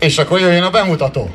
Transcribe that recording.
És akkor jöjjön a bemutató.